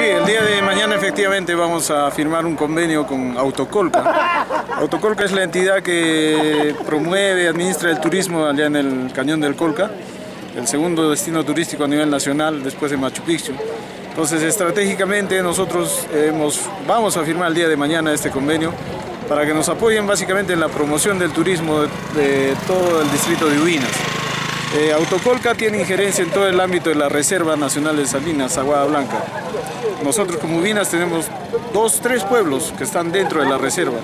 Sí, el día de mañana efectivamente vamos a firmar un convenio con Autocolca. Autocolca es la entidad que promueve, administra el turismo allá en el Cañón del Colca, el segundo destino turístico a nivel nacional después de Machu Picchu. Entonces, estratégicamente nosotros hemos, vamos a firmar el día de mañana este convenio para que nos apoyen básicamente en la promoción del turismo de, todo el distrito de Ubinas. Eh, Autocolca tiene injerencia en todo el ámbito de la Reserva Nacional de Salinas, Aguada Blanca. Nosotros como Ubinas tenemos dos, tres pueblos que están dentro de la reserva.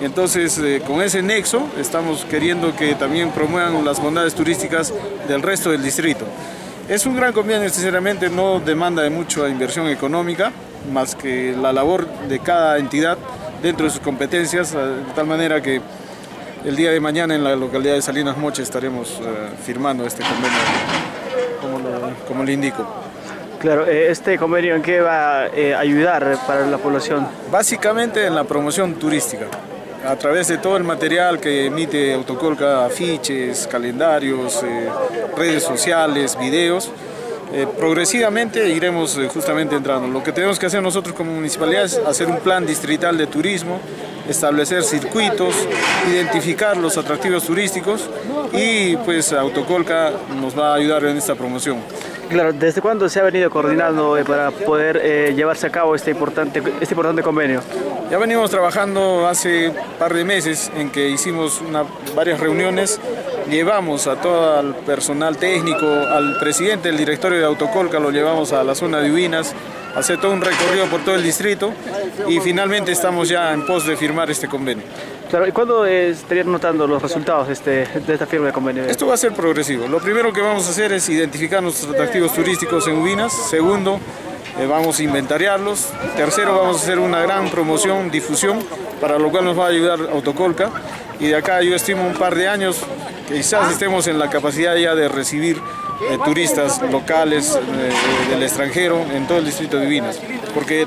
Entonces, eh, con ese nexo, estamos queriendo que también promuevan las bondades turísticas del resto del distrito. Es un gran convenio, sinceramente, no demanda de mucha inversión económica, más que la labor de cada entidad dentro de sus competencias, de tal manera que el día de mañana en la localidad de Salinas Moche estaremos uh, firmando este convenio, como, lo, como le indico. Claro, eh, ¿este convenio en qué va a eh, ayudar para la población? Básicamente en la promoción turística, a través de todo el material que emite Autocolca, afiches, calendarios, eh, redes sociales, videos, eh, progresivamente iremos eh, justamente entrando. Lo que tenemos que hacer nosotros como municipalidad es hacer un plan distrital de turismo, establecer circuitos, identificar los atractivos turísticos y pues Autocolca nos va a ayudar en esta promoción. Claro, ¿desde cuándo se ha venido coordinando eh, para poder eh, llevarse a cabo este importante, este importante convenio? Ya venimos trabajando hace un par de meses en que hicimos una, varias reuniones, llevamos a todo el personal técnico, al presidente del directorio de Autocolca, lo llevamos a la zona de Ubinas, hacer todo un recorrido por todo el distrito y finalmente estamos ya en pos de firmar este convenio. Claro, ¿y cuándo estarían notando los resultados este, de esta firma de convenio? Esto va a ser progresivo. Lo primero que vamos a hacer es identificar nuestros atractivos turísticos en Ubinas. Segundo, eh, vamos a inventariarlos. Tercero, vamos a hacer una gran promoción, difusión, para lo cual nos va a ayudar Autocolca. Y de acá yo estimo un par de años, quizás estemos en la capacidad ya de recibir eh, turistas locales eh, del extranjero en todo el distrito de Ubinas. Porque